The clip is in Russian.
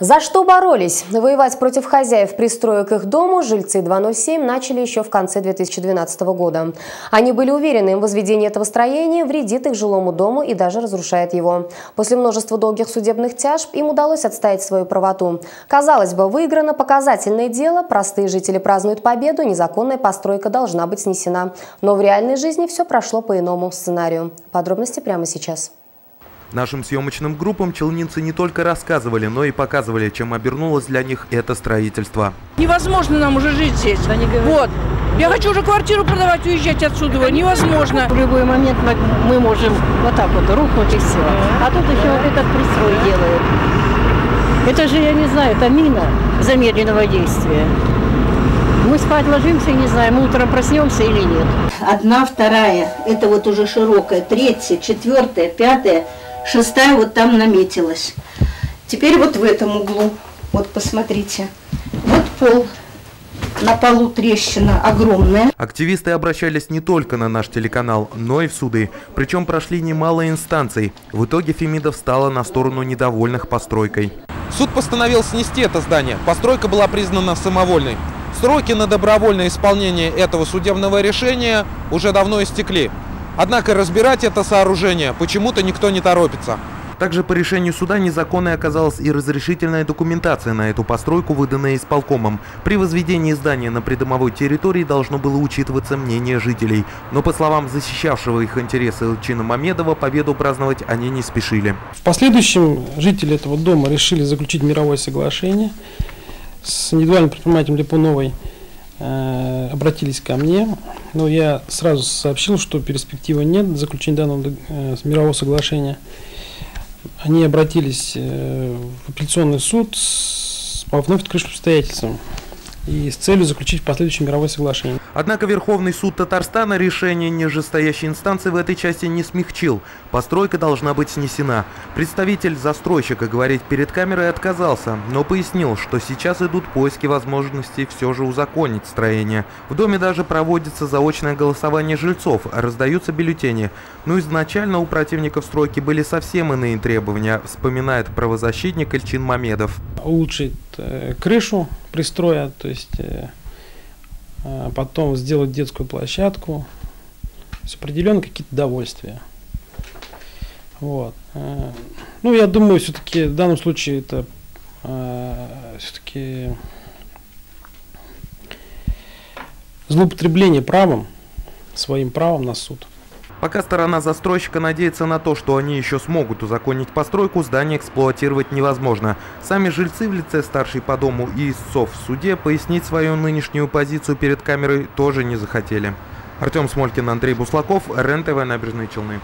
За что боролись? Воевать против хозяев пристроек их дому жильцы 207 начали еще в конце 2012 года. Они были уверены, возведение этого строения вредит их жилому дому и даже разрушает его. После множества долгих судебных тяжб им удалось отстоять свою правоту. Казалось бы, выиграно показательное дело, простые жители празднуют победу, незаконная постройка должна быть снесена. Но в реальной жизни все прошло по иному сценарию. Подробности прямо сейчас. Нашим съемочным группам челнинцы не только рассказывали, но и показывали, чем обернулось для них это строительство. Невозможно нам уже жить здесь. Да не вот. Я хочу уже квартиру продавать, уезжать отсюда. Невозможно. В любой момент мы можем вот так вот рухнуть и все. А тут еще вот этот пристрой делает. Это же, я не знаю, это мина замедленного действия. Мы спать ложимся и не знаем, утром проснемся или нет. Одна, вторая, это вот уже широкая, третья, четвертая, пятая – шестая вот там наметилась. Теперь вот в этом углу, вот посмотрите, вот пол, на полу трещина огромная. Активисты обращались не только на наш телеканал, но и в суды. Причем прошли немало инстанций. В итоге Фемидов стала на сторону недовольных постройкой. Суд постановил снести это здание. Постройка была признана самовольной. Сроки на добровольное исполнение этого судебного решения уже давно истекли. Однако разбирать это сооружение почему-то никто не торопится. Также по решению суда незаконной оказалась и разрешительная документация на эту постройку, выданная исполкомом. При возведении здания на придомовой территории должно было учитываться мнение жителей. Но по словам защищавшего их интересы Элчина Мамедова, победу праздновать они не спешили. В последующем жители этого дома решили заключить мировое соглашение с индивидуальным предпринимателем Липуновой Э, обратились ко мне, но я сразу сообщил, что перспективы нет заключения данного э, мирового соглашения. Они обратились э, в апелляционный суд с, по вновь открытым обстоятельствам и с целью заключить последующее мировое соглашение. Однако Верховный суд Татарстана решение нижестоящей инстанции в этой части не смягчил. Постройка должна быть снесена. Представитель застройщика говорить перед камерой отказался, но пояснил, что сейчас идут поиски возможности все же узаконить строение. В доме даже проводится заочное голосование жильцов, раздаются бюллетени. Но изначально у противников стройки были совсем иные требования, вспоминает правозащитник Ильчин Мамедов. Улучшить крышу пристроя, то есть э, э, потом сделать детскую площадку, с определенно какие-то довольствия. Вот. Э, ну, я думаю, все-таки в данном случае это все-таки злоупотребление правом, своим правом на суд. Пока сторона застройщика надеется на то, что они еще смогут узаконить постройку, здание эксплуатировать невозможно. Сами жильцы в лице старшей по дому и истцов в суде пояснить свою нынешнюю позицию перед камерой тоже не захотели. Артем Смолькин, Андрей Буслаков, РЕН-ТВ, Набережные Челны.